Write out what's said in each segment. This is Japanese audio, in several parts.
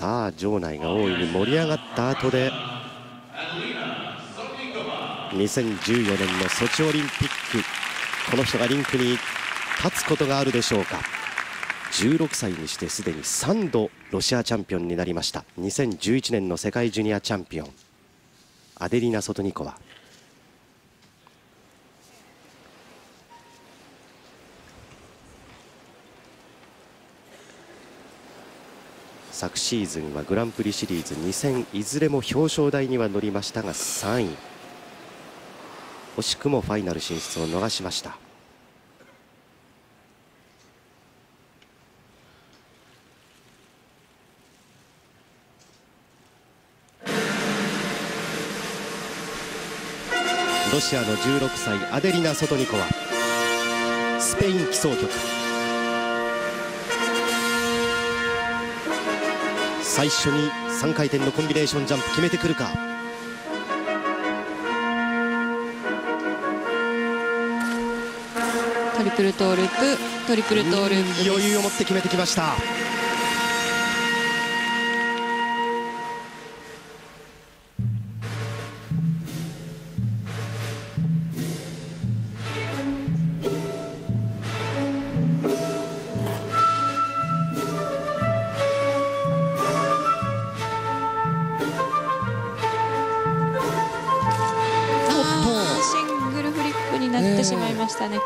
さあ場内が大いに盛り上がった後で2014年のソチオリンピックこの人がリンクに立つことがあるでしょうか。16歳にしてすでに3度ロシアチャンピオンになりました。2011年の世界ジュニアチャンピオン。アデリナ・ソトニコワ昨シーズンはグランプリシリーズ2戦いずれも表彰台には乗りましたが3位。惜しくもファイナル進出を逃しました。ロシアの16歳アデリナ・ソトニコワスペイン基礎曲。最初に3回転のコンビネーションジャンプ決めてくるか。トリプルトーループトリプルトーループ余裕を持って決めてきましたってしまいましたね、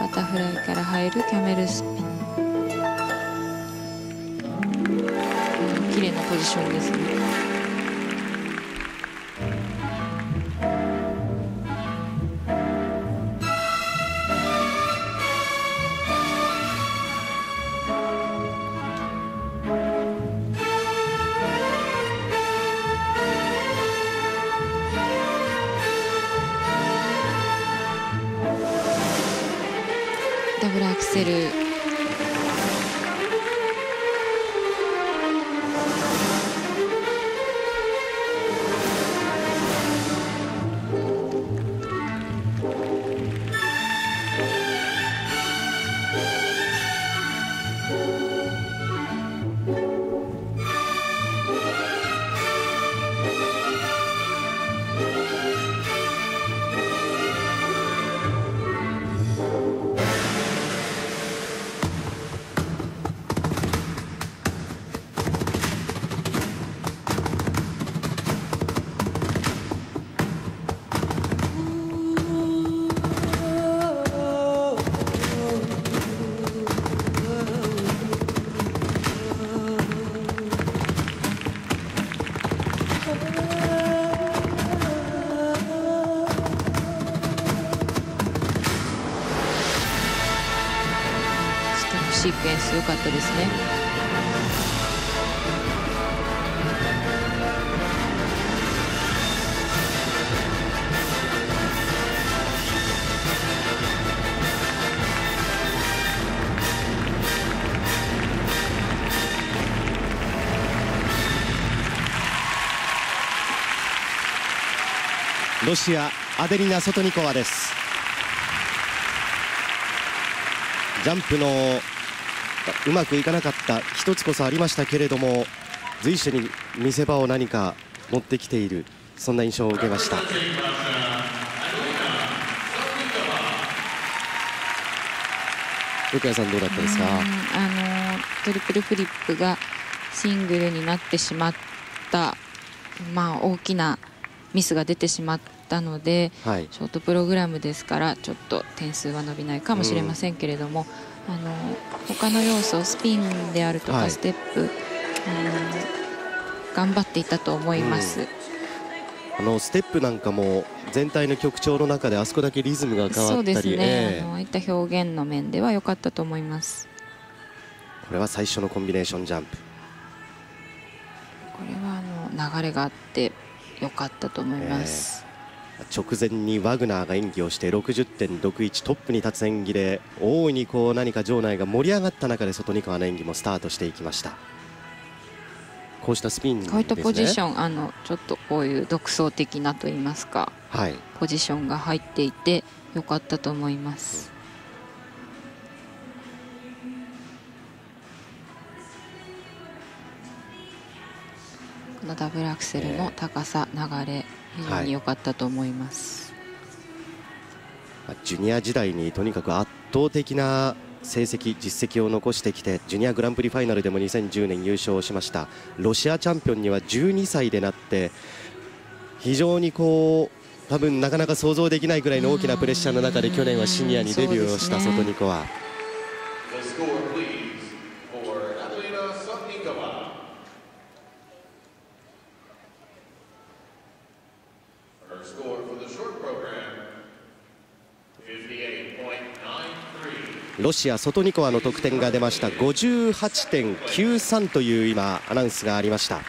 バタフライから入るキャメルスピン。綺麗なポジションですね。セルシークエンス良かったですね。ロシアアデリナ・ソトニコワです。ジャンプのうまくいかなかった一つこそありましたけれども随所に見せ場を何か持ってきているそんな印象を受けました。横谷さんどうだったですか？うんあのトリプルフリップがシングルになってしまった、まあ、大きなミスが出てしまったのではい。ショートプログラムですからちょっと点数は伸びないかもしれませんけれども、あの他の要素スピンであるとはいかステップ、あの頑張っていたと思います。あのステップなんかも全体の曲調の中であそこだけリズムが変わったり、ですね、ええあのいった表現の面では良かったと思います。これは最初のコンビネーションジャンプこれはあの流れがあって良かったと思います。直前にワグナーが演技をして60.61トップに立つ演技で大いにこう何か場内が盛り上がった中で外ニ川の演技もスタートしていきました。こうしたスピンです、ね、こういったポジシンョン、あのちょっとこういう独創的なと言いますかはい。ポジションが入っていて良かったと思います。このダブルアクセルの高さ、流れ非常に良かったと思います、はい、ジュニア時代にとにかく圧倒的な成績、実績を残してきてジュニアグランプリファイナルでも2010年優勝しました。ロシアチャンピオンには12歳でなって非常にこう多分なかなか想像できないぐらいの大きなプレッシャーの中で去年はシニアにデビューをしたソトニコワ。ロシア、ソトニコワの得点が出ました58.93という今アナウンスがありました。